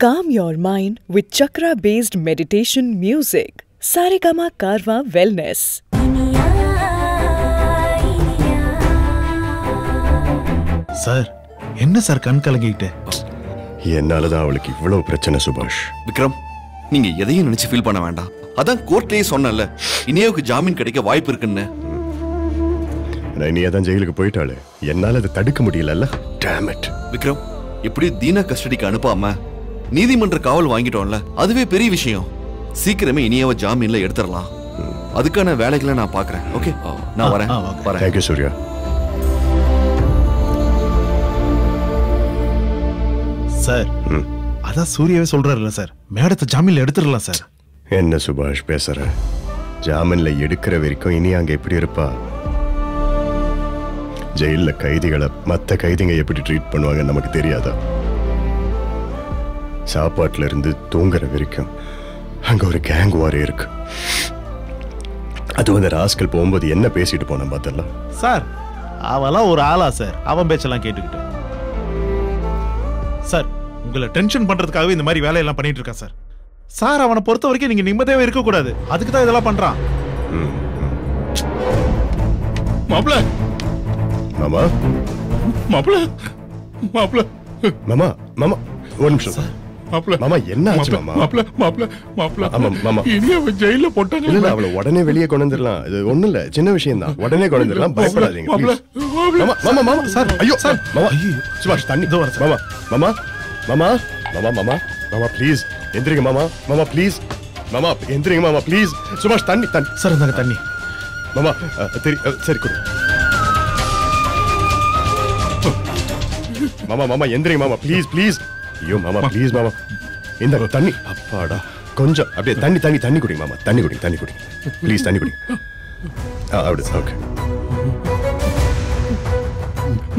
Calm your mind with chakra based meditation music. Saregama Karwa Wellness. Sir என்ன sir கண் கலங்கிட்டு என்னாலதான் அவளுக்கு இவ்வளவு பிரச்சனை சுபாஷ் விக்ரம் நீங்க எதையும் நினைச்சு ஃபீல் பண்ண வேண்டாம் அதான் கோர்ட்லயே சொன்னல இனியாவுக்கு ஜாமீன் கிடைக்க வாய்ப்பு இருக்குன்னு நான் இனியே தான் ஜெயிலுக்கு போயிட்டாளே என்னால அதை தடுக்க முடியலல்ல Damn it. விக்ரம் எப்படியும் தீனா கஸ்டடிக்கு அனுப்பாம நீதிமன்ற காவல் வாங்கிட்டோம்ல அதுவே பெரிய விஷயம். சீக்கிரமே இனியாவ ஜாமீன்ல எடுத்துடலாம். அதுக்கான வேலைகளை நான் பாக்குறேன் ஓகே நான் வரேன். சூர்யா. சார். அதான் சூர்யாவே சொல்றாருல்ல சார். மேடத்தை ஜாமீன்ல எடுத்துடலாம் சார். என்ன சுபாஷ் பேசுற? ஜாமீன்ல எடுக்கிற வரைக்கும் இனி அங்க எப்படி இருப்பா? ஜெயில்ல கைதிகளை மத்த கைதிங்க எப்படி ட்ரீட் பண்ணுவாங்க நமக்கு தெரியாதா? சாப்பாட்டுல இருந்து தூங்குற வரைக்கும் அங்க ஒரு கேங் வாரே இருக்கு. அது வந்து ராஸ்கல் போகும்போது என்ன பேசிட்டு போனோம் பார்த்தலாம் சார் அவெல்லாம் ஒரு ஆளா சார். அவன் பேச்செல்லாம் கேட்டுக்கிட்டு. சார் உங்களை டென்ஷன் பண்றதுக்காகவே இந்த மாதிரி வேலையெல்லாம் பண்ணிட்டு இருக்கான் சார்? சார் அவனை பொறுத்த வரைக்கும் நீங்க நிம்மதியாவே இருக்க கூடாது அதுக்கு தான் இதெல்லாம் பண்றான். மாப்பிள மாமா? மாப்பிள மாப்பிள மாமா மாமா ஒரு நிமிஷம். மாப்பிள மாமா என்ன ஆச்சு மாமா? மாப்பிள மாப்பிள மாப்பிள. ஆமா, மாமா. இனி அவன் ஜெயில இல்ல போட்டாங்க அவளை உடனே வெளியே கொண்டு இது இல்ல சின்ன விஷயம் தான் உடனே கொண்டு பயப்படாதீங்க மாப்பிள. மாப்பிள. மாமா மாமா மாமா. சார் ஐயோ சார். மாமா. சுபாஷ் தண்ணி. இதோ. மாமா மாமா மாமா மாமா மாமா மாமா ப்ளீஸ் எந்திரிங்க மாமா மாமா ப்ளீஸ் மாமா எந்திரிங்க மாமா ப்ளீஸ் சுபாஷ் தண்ணி தண்ணி. சார் தண்ணி. மாமா சரி அஹ், சரி கொடு. மாமா மாமா எந்திரிங்க மாமா ப்ளீஸ் ப்ளீஸ் ஐயோ மாமா ப்ளீஸ் மாமா. இந்த தண்ணி. அப்பாடா. கொஞ்சம் அப்படியே தண்ணி தண்ணி தண்ணி குடிங்க மாமா. தண்ணி குடிங்க தண்ணி குடிங்க ப்ளீஸ் தண்ணி குடிங்க அப்படி ஓகே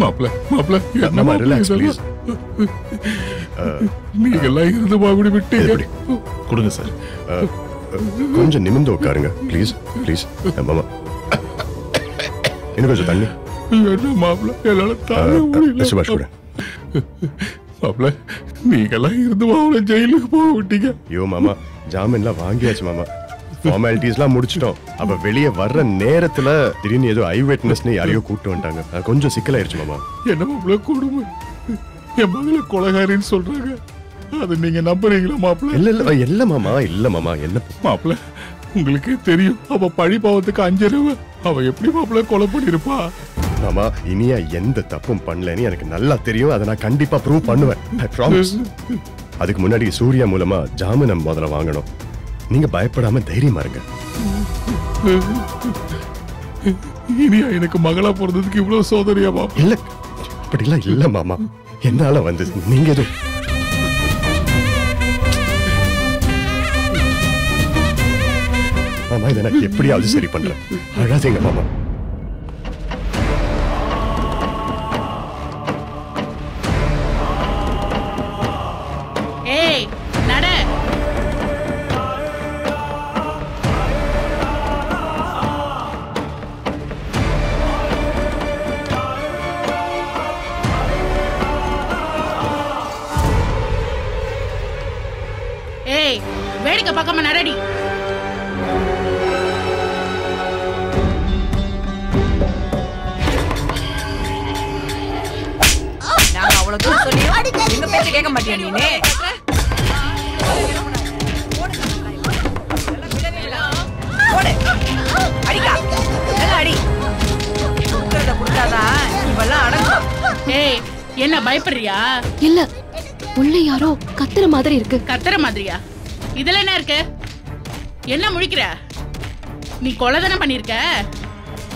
மாப்பிள மாப்பிள மாமா ரிலாக்ஸ் ப்ளீஸ்? நீங்க எல்லாம் இருந்து விட்டீங்க எப்படி? கொடுங்க சார் கொஞ்சம் நிமிர்ந்து உட்காருங்க. ப்ளீஸ் ப்ளீஸ் மாமா. இன்னும் கொஞ்சம் தண்ணி. என்ன மாப்பிள என்னால ஆ, தாங்க ஆ, முடியல. சுபாஷ் கூட. மாப்பிள நீங்க எல்லாம் இருந்து அவளை ஜெயிலுக்கு போக விட்டீங்க ஐயோ மாமா ஜாமீன்லாம் வாங்கியாச்சு மாமா. ஃபார்மாலிட்டிஸ்லாம் முடிச்சிட்டோம். அப்ப வெளியே வர்ற நேரத்துல திடீர்னு ஏதோ ஐ விட்னஸ்னு யாரையோ கூப்பிட்டு வந்துட்டாங்க. கொஞ்சம் சிக்கலாயிருச்சு மாமா. என்ன மாப்பிள கொடுமை? என் மகளை கொலகாரின்னு சொல்றாங்க. அது நீங்க நம்புறீங்களா மாப்பிள இல்ல இல்ல இல்ல மாமா இல்ல மாமா என்ன? மாப்பிள உங்களுக்கே தெரியும் அவ பழி பாவத்துக்கு அஞ்சிருவ அவ எப்படி மாப்பிள கொலை பண்ணிருப்பா? மாமா இனியா எந்த தப்பும் பண்ணலன்னு எனக்கு நல்லா தெரியும். அதை நான் கண்டிப்பா ப்ரூவ் பண்ணுவேன். I promise. அதுக்கு முன்னாடி சூர்யா மூலமா ஜாமீனம் முதல்ல வாங்கணும். நீங்க பயப்படாம தைரியமா இருங்க. இனியா எனக்கு மகளா பிறந்ததுக்கு இவ்வளவு சோதரியா மாப்பிள இல்ல அப்படிலாம் இல்ல மாமா. என்னால வந்து நீங்க எதுவும் மாமா இதை நான் எப்படியாவது சரி பண்றேன். அழாதீங்க மாமா. ஏய் வேடிக்கை பார்க்காம நடடி. நாங்க அவ்வளவு தூரம் சொல்லியும் எங்க பேச்ச கேட்க மாட்டியா நீனு போடு. அடிக்கா. அடி. குடுக்கறத குடுத்தாதான் இவெல்லாம் அடங்கும் ஏய் என்ன பயப்படுறியா? இல்ல உள்ள யாரோ கத்துற மாதிரி இருக்கு. கத்துற மாதிரியா? இதுல என்ன இருக்கு? என்ன முழிக்கிற? நீ கொலை தானே பண்ணிருக்க?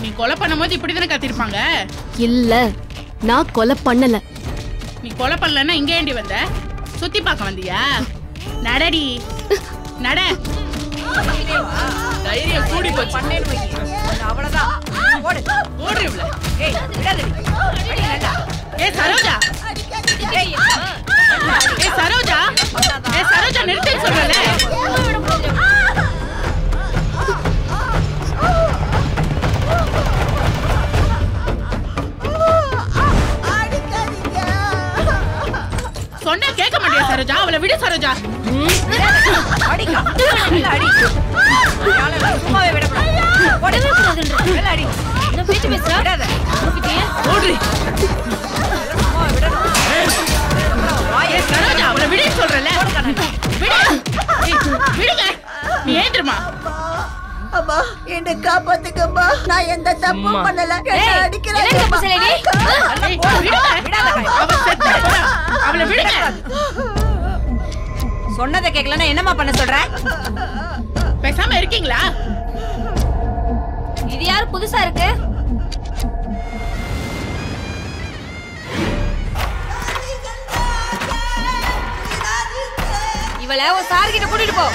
நீ கொலை பண்ணும்போது இப்படி தானே கத்திருப்பாங்க? இல்ல நான் கொலை பண்ணல. நீ கொலை பண்ணலன்னா இங்க ஏண்டி வந்த? சுத்தி பார்க்க வந்தியா? நடடி. நட. தைரியம் கூடி போச்சு. அவ்வளவுதான். ஓடுறி இவ்வளவு. ஏய் சரோஜா. ஏய் சரோஜா. ஏய் சரோஜா. நிறுத்தி சொல்றல சொன்னா கேட்க மாட்டியா சரோஜா? அவளை விடு சரோஜா. பேச்சு பேசுறா? விடாத. ஓடுறி. விடணும். என்ன காப்பாத்துக்கம்மா நான் எந்த தப்பும் பண்ணல என்ன அடிக்கிறாங்க. அவளை விடுங்க சொன்னதை கேட்கலன்னா என்னம்மா பண்ண சொல்ற பேசாம இருக்கீங்களா இது யாரு புதுசா இருக்கு இவளை ஒரு சார் கிட்ட கூட்டிட்டு போ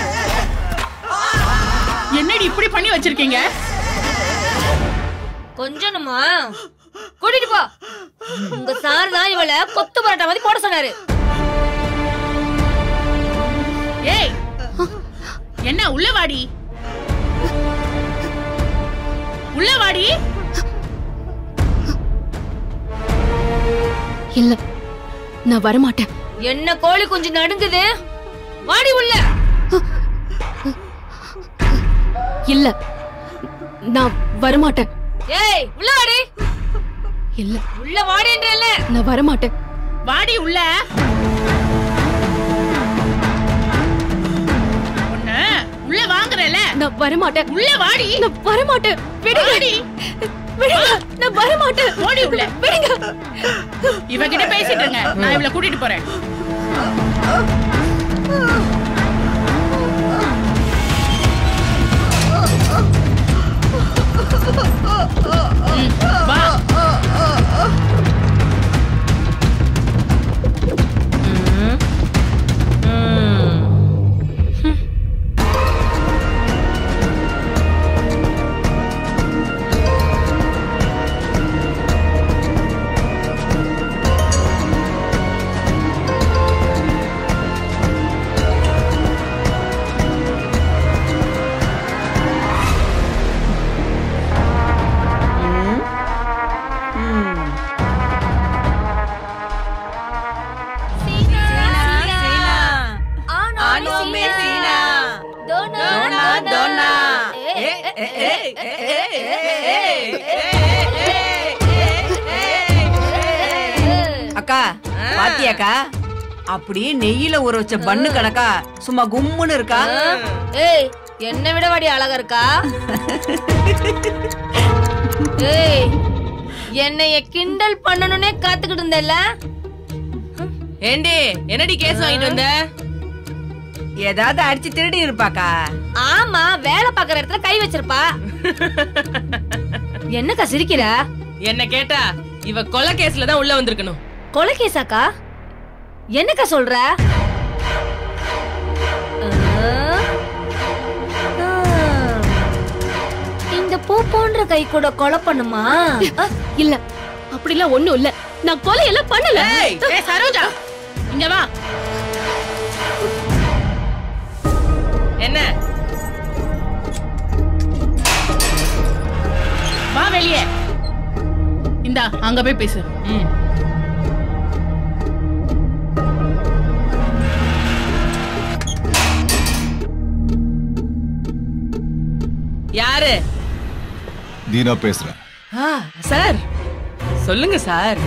இப்படி பண்ணி வச்சிருக்கீங்க? கொஞ்சணுமா கூட்டிட்டு போ. உங்க சார் தான் இவளை கொத்து பரோட்டா மாதிரி போட சொன்னாரு. ஏய் என்ன உள்ள வாடி. உள்ள வாடி. இல்ல நான் வரமாட்டேன். என்ன கோழி குஞ்சு நடுங்குது? வாடி உள்ள. இல்ல. நான் வரமாட்டேன். ஏய் உள்ள வாடி. இல்ல. உள்ள வாடின்றல நான் வரமாட்டேன். வாடி உள்ள. உள்ள வாங்குறல நான் வரமாட்டேன். உள்ள வாடி. நான் வரமாட்டேன். விடுங்க. வாடி. விடுங்க. நான் வரமாட்டேன். ஓடி உள்ள. விடுங்க. இவகிட்ட பேசிட்டு இருங்க. நான் இவளை கூட்டிட்டு போறேன். ம், அக்கா பாத்தியாக்கா? அப்படியே நெய்யில ஊற வச்ச பண்ணு கணக்கா சும்மா கும்முன்னு இருக்கா? ஏய் என்ன விட வாடி அழகா இருக்கா? ஏய் என்னைய கிண்டல் பண்ணணும்னே காத்துக்கிட்டு இருந்தேல்ல? ஏண்டி என்னடி கேஸ் வாங்கிட்டு வந்த? ஏதாவது அடிச்சு திருடி இருப்பாக்கா. ஆமா வேலை பாக்குற இடத்துல கை வச்சிருப்பா. என்னக்கா சிரிக்கிற? என்ன கேட்டா இவ கொலை கேஸ்ல தான் உள்ள வந்திருக்கணும். கொலை கேஸாக்கா? என்னக்கா சொல்ற. இந்த பூ போன்ற கை கூட கொலை பண்ணுமா? இல்ல. அப்படிலாம் ஒண்ணும் இல்ல. நான் கொலை எல்லாம் பண்ணல ஏய் சரோஜா. இங்க வா. என்ன? வா வெளியே. இந்தா அங்க போய் பேசு. ம். யாரு? தீனா பேசுறேன். சார். சொல்லுங்க சார்.